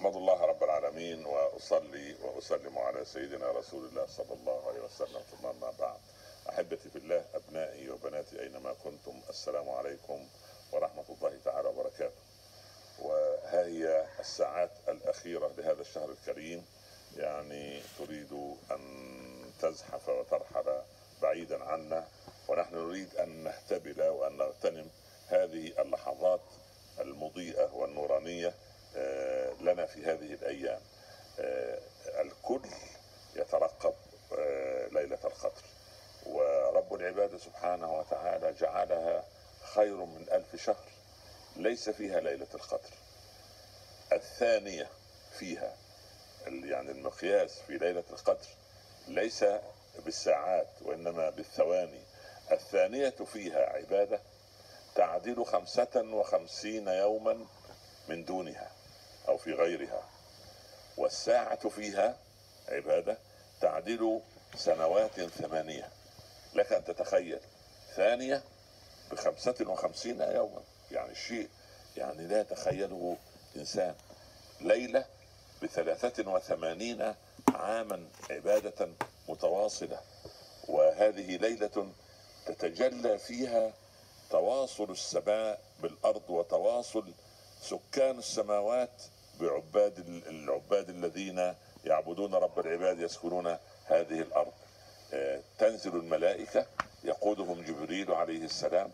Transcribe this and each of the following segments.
احمد الله رب العالمين وأصلي وأسلم على سيدنا رسول الله صلى الله عليه وسلم. ثم أما بعد أحبتي في الله أبنائي وبناتي أينما كنتم السلام عليكم ورحمة الله تعالى وبركاته. وها هي الساعات الأخيرة لهذا الشهر الكريم. يعني تريد أن تزحف وترحل بعيدا عنا ونحن نريد أن في هذه الأيام آه، الكل يترقب آه، ليلة القدر. ورب العباد سبحانه وتعالى جعلها خير من ألف شهر ليس فيها ليلة القدر. الثانية فيها يعني المقياس في ليلة القدر ليس بالساعات وإنما بالثواني. الثانية فيها عبادة تعدل خمسة وخمسين يوما من دونها. والساعة فيها عبادة تعدل سنوات ثمانية. لك أن تتخيل ثانية بخمسة وخمسين يوما. يعني شيء يعني لا يتخيله إنسان. ليلة بثلاثة وثمانين عاما عبادة متواصلة. وهذه ليلة تتجلى فيها تواصل السماء بالأرض وتواصل سكان السماوات بعباد العباد الذين يعبدون رب العباد يسكنون هذه الأرض. آه، تنزل الملائكة يقودهم جبريل عليه السلام.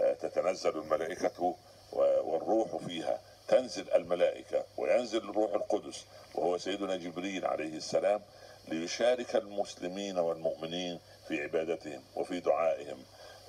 آه، تتنزل الملائكة والروح فيها. تنزل الملائكة وينزل الروح القدس وهو سيدنا جبريل عليه السلام ليشارك المسلمين والمؤمنين في عبادتهم وفي دعائهم.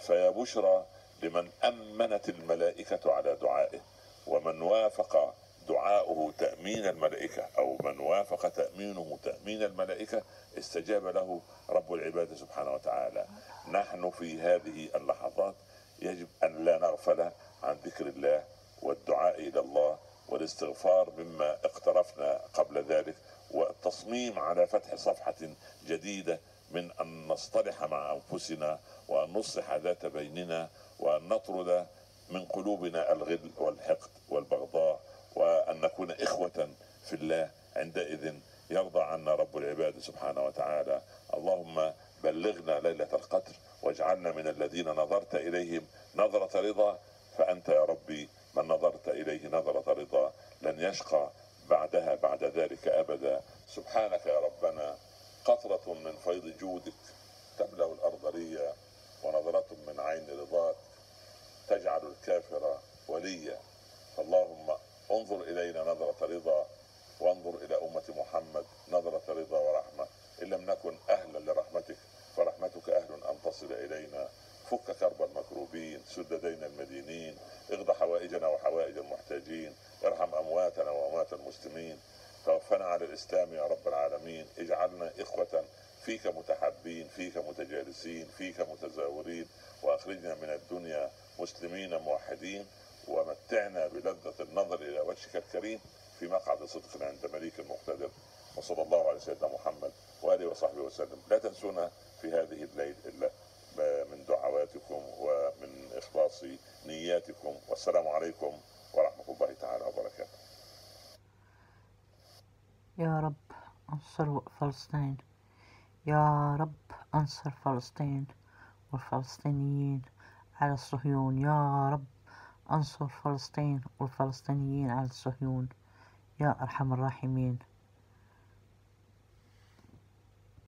فيا بشرى لمن أمنت الملائكة على دعائه ومن وافق دعاؤه تأمين الملائكة أو من وافق تأمينه تأمين الملائكة استجاب له رب العباد سبحانه وتعالى. نحن في هذه اللحظات يجب أن لا نغفل عن ذكر الله والدعاء إلى الله والاستغفار مما اقترفنا قبل ذلك والتصميم على فتح صفحة جديدة من أن نصطلح مع أنفسنا وأن نصلح ذات بيننا وأن نطرد من قلوبنا الغل والحقد والبغضاء وأن نكون إخوة في الله عندئذ يرضى عنا رب العباد سبحانه وتعالى. اللهم بلغنا ليلة القدر واجعلنا من الذين نظرت إليهم نظرة رضا. فأنت يا ربي من نظرت إليه نظرة رضا. لن يشقى بعدها بعد ذلك أبدا. سبحانك يا ربنا قطرة من فيض جودك تملأ الأرض ريا ونظرة من عين رضاك تجعل الكافر وليا. فاللهم انظر إلينا نظرة رضا وانظر إلى أمة محمد نظرة رضا ورحمة. إن لم نكن أهلا لرحمتك فرحمتك أهل أن تصل إلينا. فك كرب المكروبين سد دين المدينين اغض حوائجنا وحوائج المحتاجين ارحم أمواتنا وأموات المسلمين. توفنا على الإسلام يا رب العالمين. اجعلنا إخوة فيك متحبين فيك متجالسين فيك متزاورين. وأخرجنا من الدنيا مسلمين موحدين. ومتعنا بلذة النظر إلى وجهك الكريم في مقعد صدق عند مليك مقتدر وصلى الله على سيدنا محمد وآله وصحبه وسلم. لا تنسونا في هذه الليل إلا من دعواتكم ومن إخلاص نياتكم. والسلام عليكم ورحمة الله تعالى وبركاته. يا رب أنصر فلسطين. يا رب أنصر فلسطين والفلسطينيين على الصهيون. يا رب أنصر فلسطين والفلسطينيين على الصهيون. يا أرحم الراحمين.